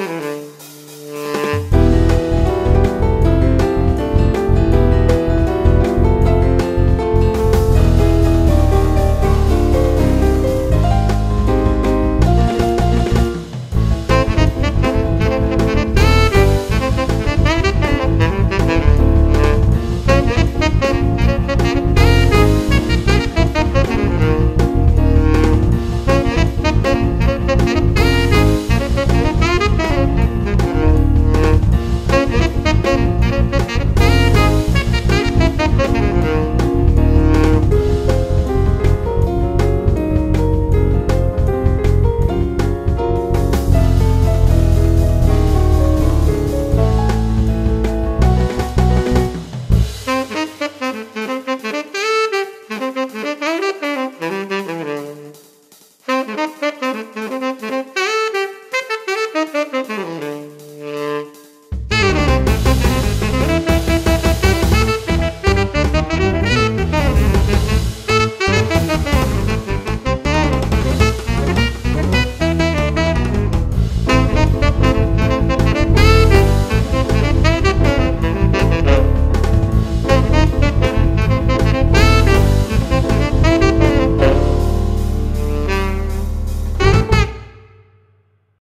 Mm-hmm.